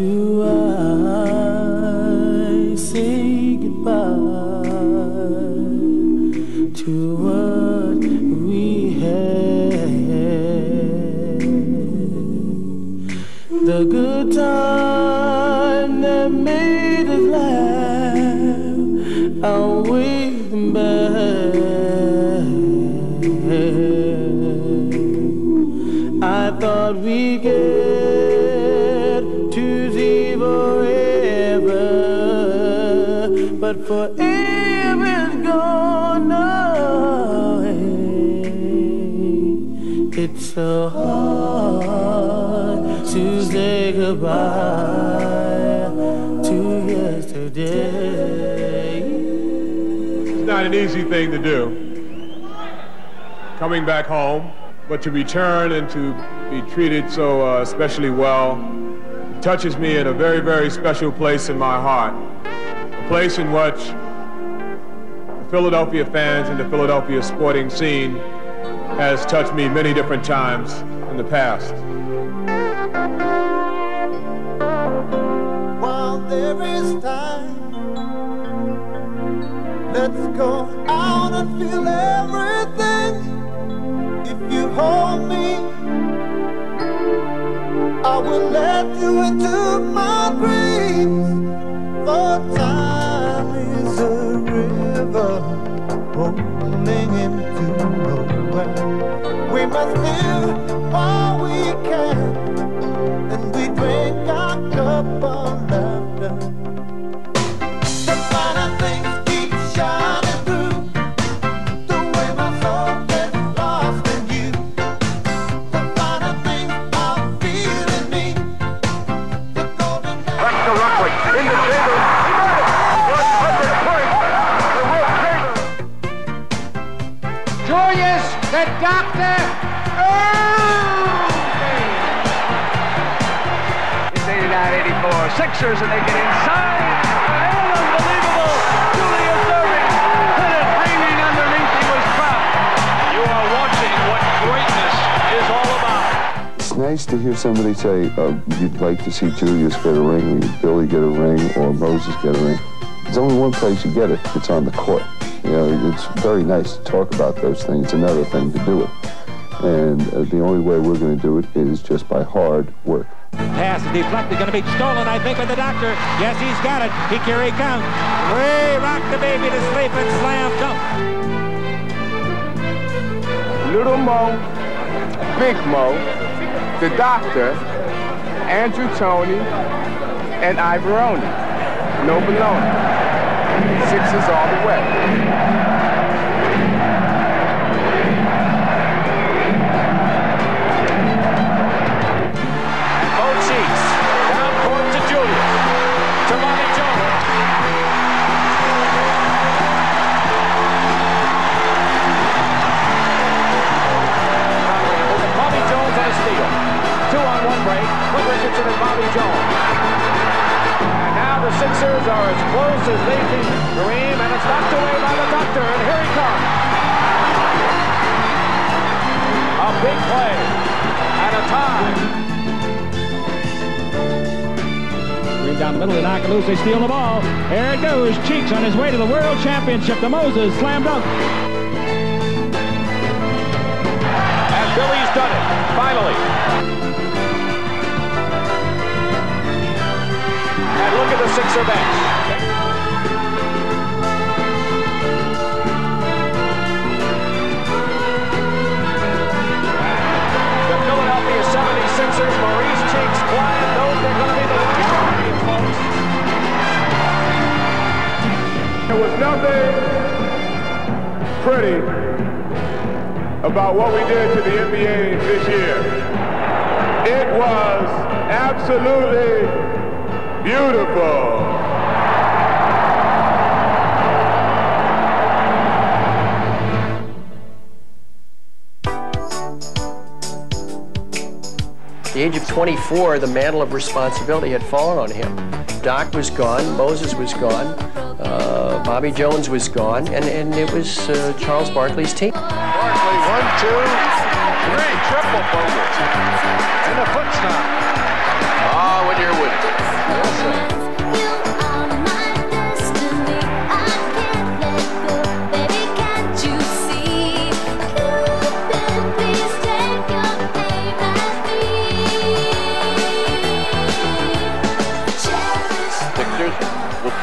do I say goodbye to what we had? The good time that made us laugh, outweigh the bad. I thought we get but gone now. It's so hard to say goodbye to yesterday. It's not an easy thing to do. Coming back home, but to return and to be treated so uh, especially well touches me in a very, very special place in my heart. Place in which the Philadelphia fans and the Philadelphia sporting scene has touched me many different times in the past. While there is time, let's go out and feel everything. If you hold me, I will let you into my dreams. Time is a river rolling into nowhere. We must live while we can and we drink our cup to hear somebody say, uh, you'd like to see Julius get a ring, or Billy get a ring, or Moses get a ring. There's only one place you get it. It's on the court. You know, it's very nice to talk about those things. It's another thing to do it. And uh, the only way we're going to do it is just by hard work. Pass is deflected, going to be stolen, I think, by the doctor. Yes, he's got it. He here he comes. Way rock the baby to sleep and slam dunk. Little Mo, Big Mo, the Doctor, Andrew Toney, and Iavaroni. No baloney. Sixes all the way. It. Cheeks on his way to the World Championship. The Moses slam dunk. And Billy's done it, finally. And look at the Sixer bench. Nothing pretty about what we did to the NBA this year. It was absolutely beautiful. At the age of 24, the mantle of responsibility had fallen on him. Doc was gone, Moses was gone, Bobby Jones was gone, and, and it was uh, Charles Barkley's team. Barkley, one, two, three, triple focus. And a foot stop. Ah, when you're with it.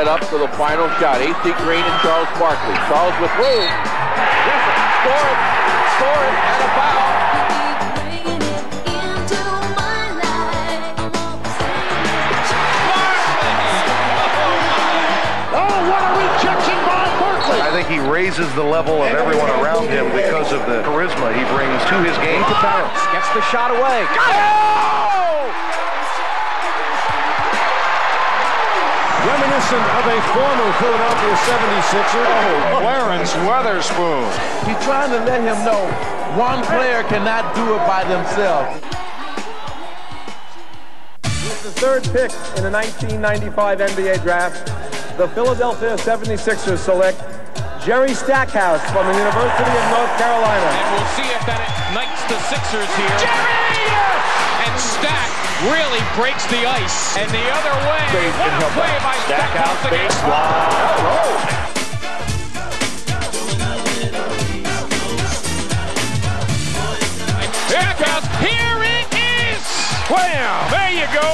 Set up for the final shot. AC Green and Charles Barkley. Charles with room. Griffin, score it, score it, and a foul. Oh, what a rejection by Barkley! I think he raises the level of everyone around him because of the charisma he brings to his game to balance. Gets the shot away. Got it! Reminiscent of a former Philadelphia 76er, oh, Clarence Weatherspoon. He's trying to let him know one player cannot do it by themselves. With the third pick in the 1995 NBA draft, the Philadelphia 76ers select Jerry Stackhouse from the University of North Carolina. And we'll see if that ignites the Sixers here. Jerry! And Stack really breaks the ice. And the other way. What a play by Stackhouse against Stackhouse, here it is! Wham! There you go.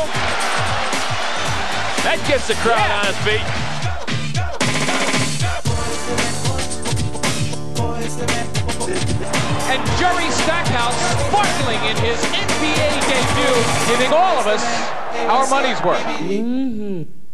That gets the crowd yeah. on its feet. And Jerry Stackhouse sparkling in his NBA debut, giving all of us our money's worth. Mm-hmm.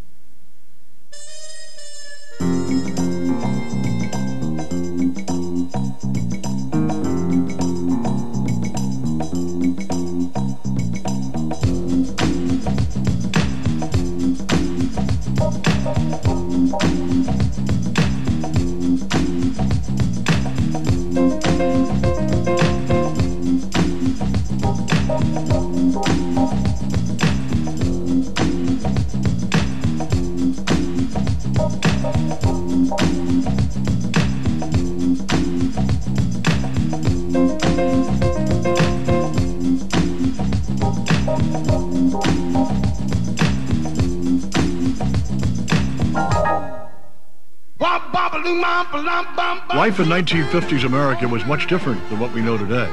Life in 1950s America was much different than what we know today.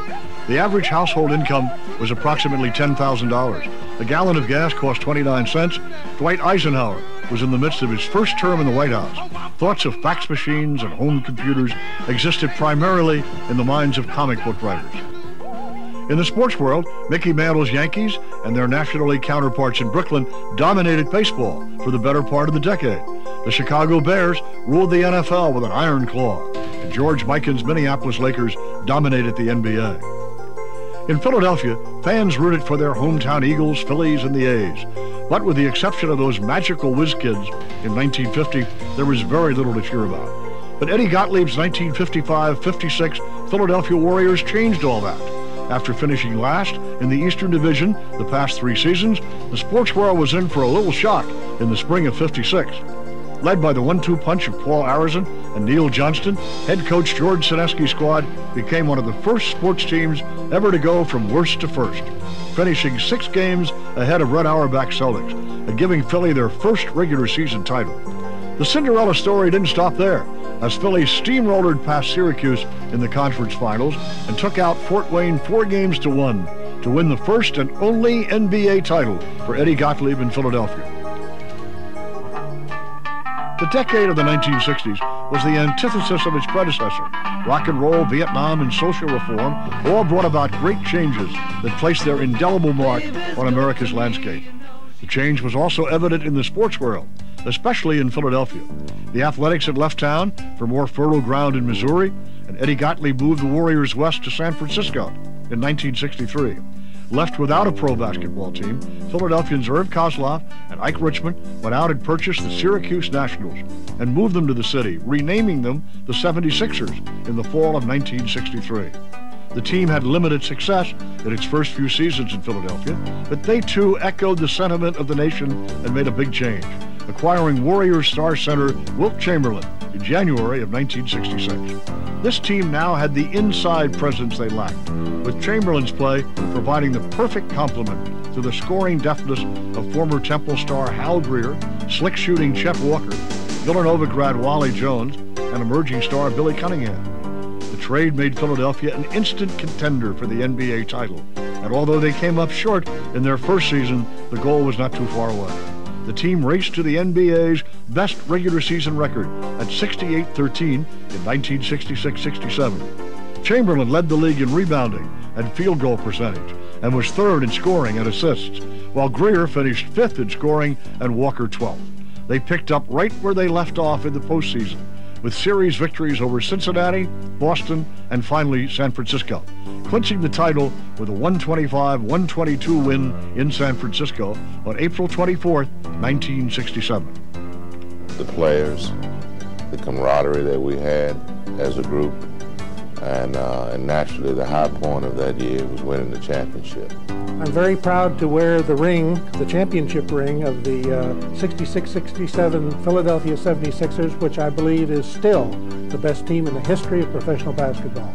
The average household income was approximately $10,000. A gallon of gas cost 29 cents. Dwight Eisenhower was in the midst of his first term in the White House. Thoughts of fax machines and home computers existed primarily in the minds of comic book writers. In the sports world, Mickey Mantle's Yankees and their National League counterparts in Brooklyn dominated baseball for the better part of the decade. The Chicago Bears ruled the NFL with an iron claw, George Mikan's Minneapolis Lakers dominated the NBA. In Philadelphia, fans rooted for their hometown Eagles, Phillies, and the A's. But with the exception of those magical whiz kids in 1950, there was very little to cheer about. But Eddie Gottlieb's 1955-56 Philadelphia Warriors changed all that. After finishing last in the Eastern Division the past three seasons, the sports world was in for a little shock in the spring of 56. Led by the one-two punch of Paul Arizin and Neil Johnston, head coach George Senesky's squad became one of the first sports teams ever to go from worst to first, finishing six games ahead of Red Auerbach Celtics and giving Philly their first regular season title. The Cinderella story didn't stop there as Philly steamrolled past Syracuse in the conference finals and took out Fort Wayne four games to one to win the first and only NBA title for Eddie Gottlieb in Philadelphia. The decade of the 1960s was the antithesis of its predecessor. Rock and roll, Vietnam, and social reform all brought about great changes that placed their indelible mark on America's landscape. The change was also evident in the sports world especially in Philadelphia. The Athletics had left town for more fertile ground in Missouri, and Eddie Gottlieb moved the Warriors west to San Francisco in 1963. Left without a pro basketball team, Philadelphians Irv Kosloff and Ike Richman went out and purchased the Syracuse Nationals and moved them to the city, renaming them the 76ers in the fall of 1963. The team had limited success in its first few seasons in Philadelphia, but they too echoed the sentiment of the nation and made a big change acquiring Warriors star center Wilt Chamberlain in January of 1966. This team now had the inside presence they lacked, with Chamberlain's play providing the perfect complement to the scoring deftness of former Temple star Hal Greer, slick shooting Chet Walker, Villanova grad Wally Jones, and emerging star Billy Cunningham. Trade made Philadelphia an instant contender for the NBA title, and although they came up short in their first season, the goal was not too far away. The team raced to the NBA's best regular season record at 68-13 in 1966-67. Chamberlain led the league in rebounding and field goal percentage and was third in scoring and assists, while Greer finished fifth in scoring and Walker 12th. They picked up right where they left off in the postseason, with series victories over Cincinnati, Boston, and finally San Francisco, clinching the title with a 125-122 win in San Francisco on April 24, 1967. The players, the camaraderie that we had as a group, and, uh, and naturally the high point of that year was winning the championship. I'm very proud to wear the ring, the championship ring of the 66-67 uh, Philadelphia 76ers, which I believe is still the best team in the history of professional basketball.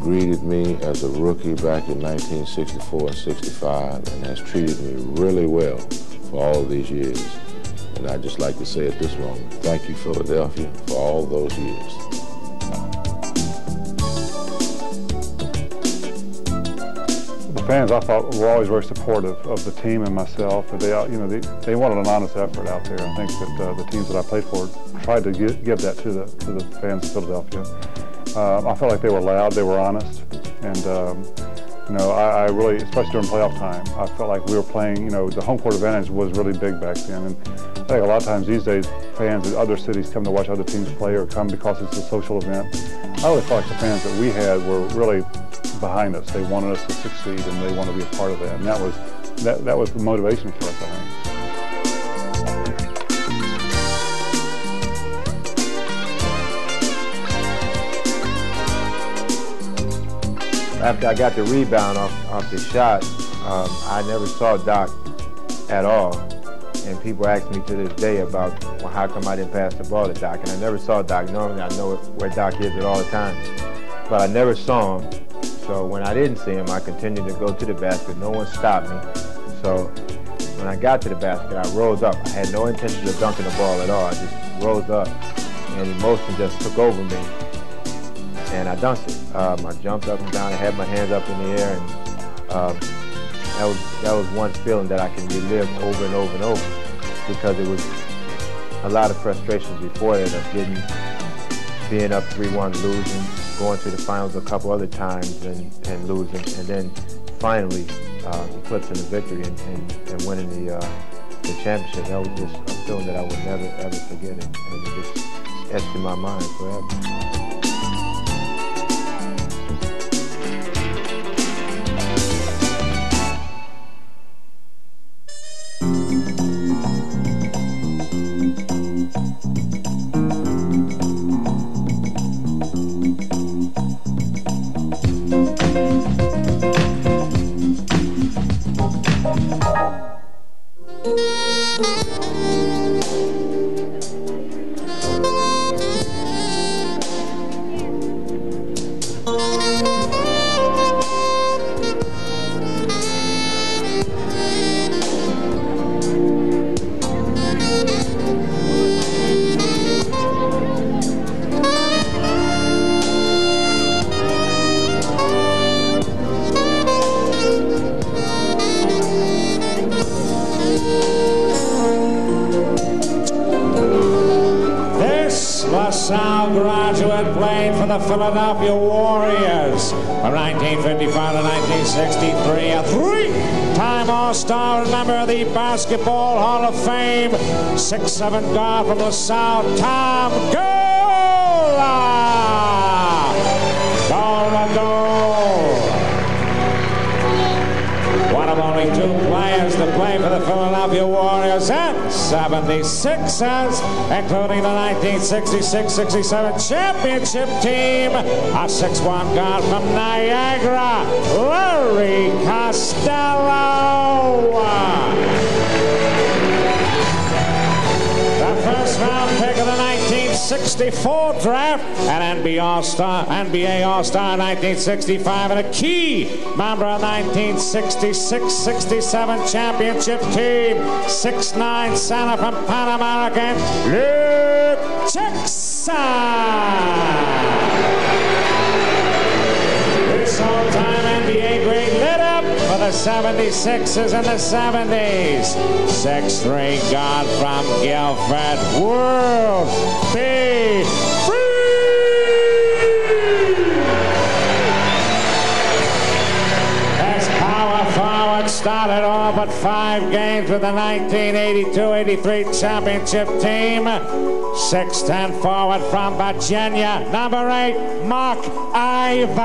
Greeted me as a rookie back in 1964 and 65 and has treated me really well for all these years. And I'd just like to say at this moment, thank you, Philadelphia, for all those years. The fans, I thought, were always very supportive of the team and myself. They, you know, they, they wanted an honest effort out there. I think that uh, the teams that I played for tried to give, give that to the, to the fans of Philadelphia. Uh, I felt like they were loud, they were honest, and um, you know, I, I, really, especially during playoff time, I felt like we were playing. You know, the home court advantage was really big back then, and I think a lot of times these days, fans in other cities come to watch other teams play or come because it's a social event. I really felt like the fans that we had were really behind us. They wanted us to succeed, and they wanted to be a part of that, and that was that that was the motivation for us. After I got the rebound off, off the shot, um, I never saw Doc at all. And people ask me to this day about well, how come I didn't pass the ball to Doc. And I never saw Doc. Normally I know where Doc is at all the time. But I never saw him. So when I didn't see him, I continued to go to the basket. No one stopped me. So when I got to the basket, I rose up. I had no intention of dunking the ball at all. I just rose up and emotion just took over me and I dunked it. Um, I jumped up and down, I had my hands up in the air, and um, that was that was one feeling that I can relive over and over and over because it was a lot of frustrations before that of getting being up 3-1, losing, going to the finals a couple other times and, and losing, and then finally uh, eclipsing the victory and, and, and winning the, uh, the championship. That was just a feeling that I would never, ever forget, and, and it just etched in my mind forever. Philadelphia Warriors from 1955 to 1963. A three-time All-Star, member of the Basketball Hall of Fame. Six-seven guard from the South, Tom Gola. Gola goal. One of only two players to play for the Philadelphia Warriors since 76ers, including the 1966-67 championship team. A 6-1 guard from Niagara, Larry Costello. 1964 draft, an NBA All-Star, NBA All-Star 1965, and a key member of 1966-67 championship team, 6'9 center from Pan American, Luke Jackson. This all-time NBA the 76ers in the 70s. 6'3 guard from Guilford. World B. As power forward started all but five games with the 1982-83 championship team. 6'10 forward from Virginia, number eight, Marc Iavaroni.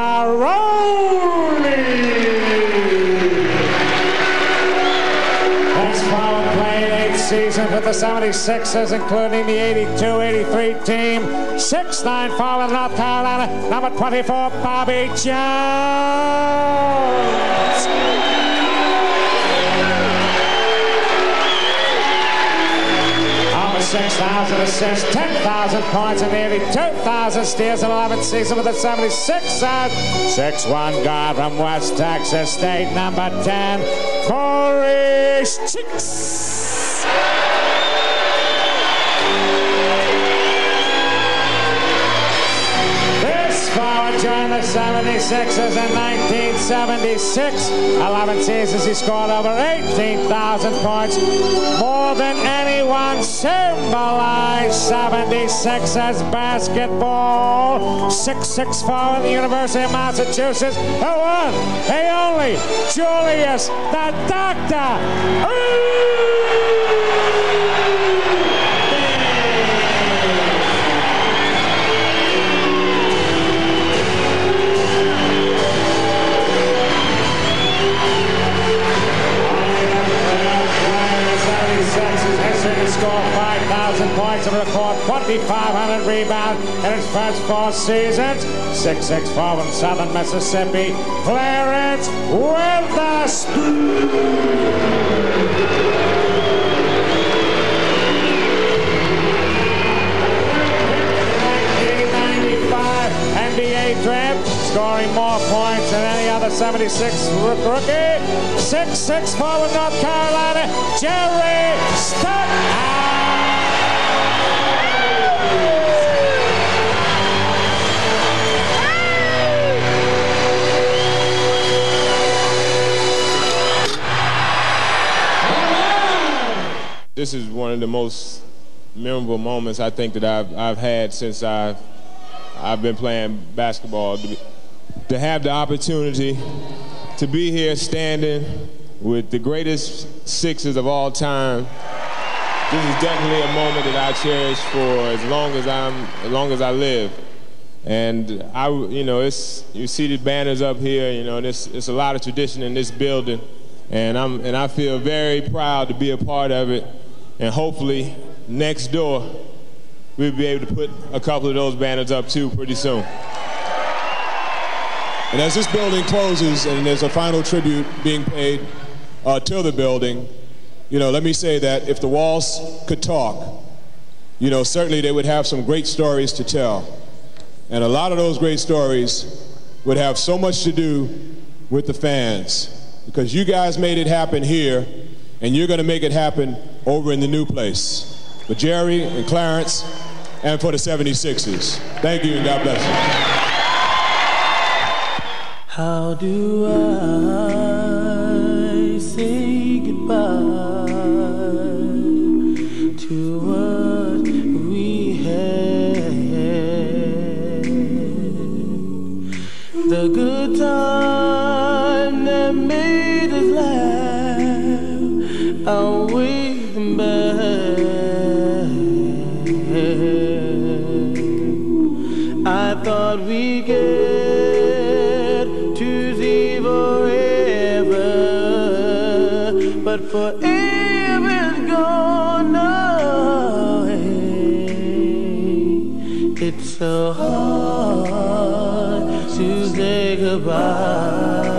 Next forward played eight seasons with the 76ers, including the 82-83 team. 6'9 forward, North Carolina, number 24, Bobby Jones. Over 6,000 assists, 10,000 points, and nearly 2,000 steals in 11 seasons with a 76ers. 6'1 guard from West Texas State, number 10, Corey Cheeks. Joined the 76ers in 1976. 11 seasons he scored over 18,000 points, more than anyone symbolized 76ers basketball. 6'6 forward, the University of Massachusetts, the one, the only, Julius the Doctor. scored 5,500 rebounds in its first four seasons. 6-6-4 in Southern Mississippi. Clarence with the speed. NBA draft, scoring more points than any other 76 rookie. 6-6 forward North Carolina, Jerry Stout. This is one of the most memorable moments I think that I've, I've had since I've, I've been playing basketball. To, be, to have the opportunity to be here standing with the greatest Sixers of all time. This is definitely a moment that I cherish for as long as I'm, as long as I live. And I, you know, it's you see the banners up here. You know, and it's it's a lot of tradition in this building, and I'm and I feel very proud to be a part of it. And hopefully, next door, we'll be able to put a couple of those banners up too pretty soon. And as this building closes and there's a final tribute being paid uh, to the building, you know, let me say that if the walls could talk, you know, certainly they would have some great stories to tell. And a lot of those great stories would have so much to do with the fans because you guys made it happen here and you're going to make it happen over in the new place. For Jerry and Clarence and for the 76ers. Thank you and God bless you. How do I but forever even gone away. It's so hard to say goodbye.